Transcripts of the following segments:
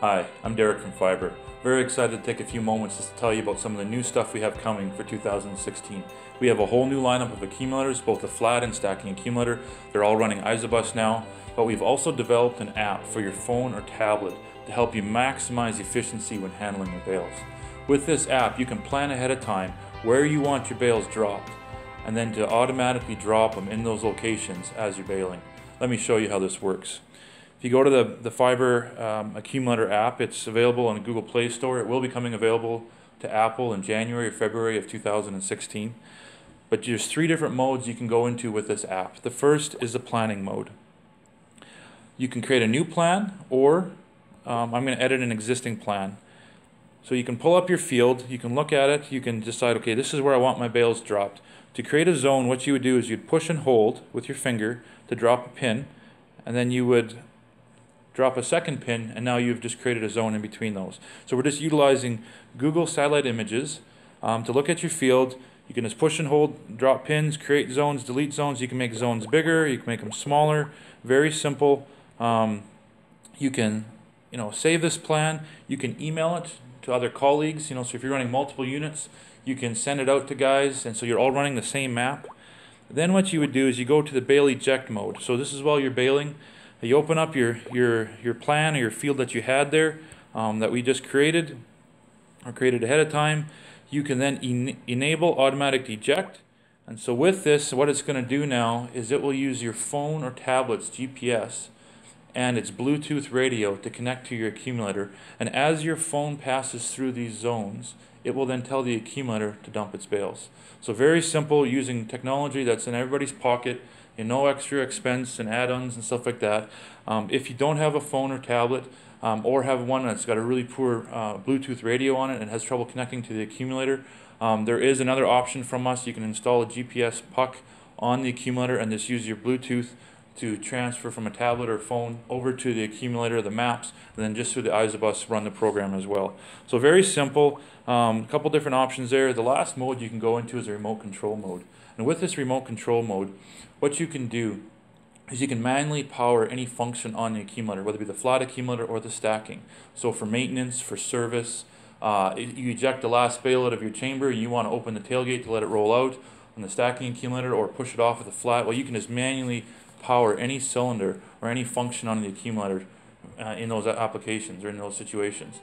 Hi, I'm Derek from PhiBer. Very excited to take a few moments just to tell you about some of the new stuff we have coming for 2016. We have a whole new lineup of accumulators, both the flat and stacking accumulator. They're all running Isobus now, but we've also developed an app for your phone or tablet to help you maximize efficiency when handling your bales. With this app, you can plan ahead of time where you want your bales dropped and then to automatically drop them in those locations as you're baling. Let me show you how this works. If you go to the, the PhiBer um, Accumulator app, it's available on the Google Play Store. It will be coming available to Apple in January or February of 2016. But there's three different modes you can go into with this app. The first is the planning mode. You can create a new plan or um, I'm going to edit an existing plan. So you can pull up your field, you can look at it, you can decide, okay, this is where I want my bales dropped. To create a zone, what you would do is you'd push and hold with your finger to drop a pin, and then you would drop a second pin, and now you've just created a zone in between those. So we're just utilizing Google satellite images um, to look at your field. You can just push and hold, drop pins, create zones, delete zones. You can make zones bigger, you can make them smaller. Very simple. Um, you can, you know, save this plan. You can email it to other colleagues. You know, so if you're running multiple units, you can send it out to guys, and so you're all running the same map. Then what you would do is you go to the bale eject mode. So this is while you're baling. You open up your, your, your plan or your field that you had there um, that we just created or created ahead of time. You can then en enable automatic eject. And so with this, what it's going to do now is it will use your phone or tablet's GPS and its Bluetooth radio to connect to your accumulator. And as your phone passes through these zones, it will then tell the accumulator to dump its bales. So very simple using technology that's in everybody's pocket know, no extra expense and add-ons and stuff like that. Um, if you don't have a phone or tablet, um, or have one that's got a really poor uh, Bluetooth radio on it and has trouble connecting to the accumulator, um, there is another option from us. You can install a GPS puck on the accumulator and just use your Bluetooth to transfer from a tablet or phone over to the accumulator, of the maps, and then just through the Isobus run the program as well. So very simple, a um, couple different options there. The last mode you can go into is a remote control mode. And with this remote control mode, what you can do is you can manually power any function on the accumulator, whether it be the flat accumulator or the stacking. So for maintenance, for service, uh, you eject the last bale out of your chamber, and you want to open the tailgate to let it roll out on the stacking accumulator or push it off with a flat, well you can just manually power any cylinder or any function on the accumulator uh, in those applications or in those situations.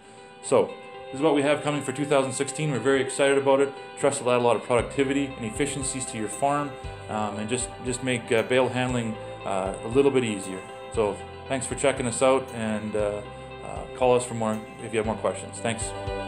So this is what we have coming for 2016. We're very excited about it. Trust will add a lot of productivity and efficiencies to your farm um, and just, just make uh, bale handling uh, a little bit easier. So thanks for checking us out and uh, uh, call us for more if you have more questions. Thanks.